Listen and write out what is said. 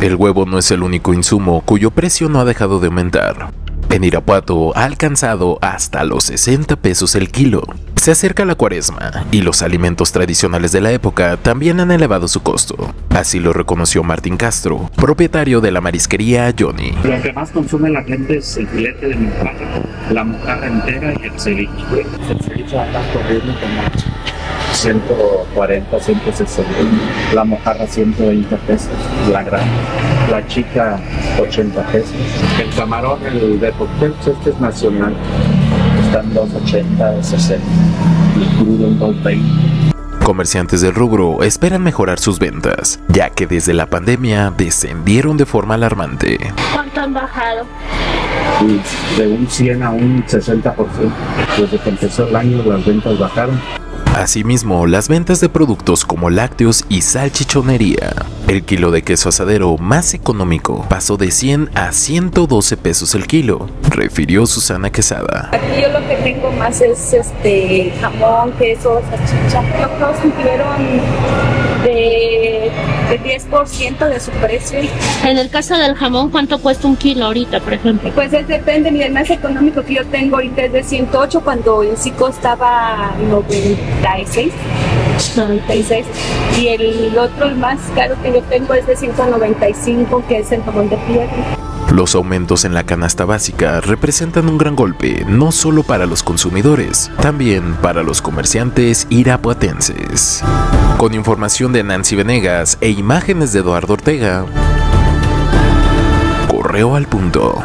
El huevo no es el único insumo cuyo precio no ha dejado de aumentar. En Irapuato ha alcanzado hasta los 60 pesos el kilo. Se acerca la cuaresma y los alimentos tradicionales de la época también han elevado su costo. Así lo reconoció Martín Castro, propietario de la marisquería Johnny. Lo que más consume la gente es el filete de mojarra, la mojarra entera y el ceviche. El ceviche anda corriendo como 140, 160. La mojarra 120 pesos, la gran. La chica 80 pesos. El camarón, el de cóctel, este es nacional. Están 280, 60. El crudo en 220. Comerciantes del rubro esperan mejorar sus ventas, ya que desde la pandemia descendieron de forma alarmante. ¿Cuánto han bajado? Y de un 100 a un 60%. Desde que empezó el año las ventas bajaron. Asimismo, las ventas de productos como lácteos y salchichonería. El kilo de queso asadero más económico pasó de 100 a 112 pesos el kilo, refirió Susana Quesada. Aquí yo lo que tengo más es este jamón, queso, salchicha. Creo que subieron de, de 10% de su precio. En el caso del jamón, ¿cuánto cuesta un kilo ahorita, por ejemplo? Pues es depende, mira, el más económico que yo tengo ahorita es de 108 cuando en sí costaba 96. 96 y el otro el más caro que yo tengo es de 195 que es el jamón de piedra los aumentos en la canasta básica representan un gran golpe no solo para los consumidores, también para los comerciantes irapuatenses. Con información de Nancy Venegas e imágenes de Eduardo Ortega, correo al punto.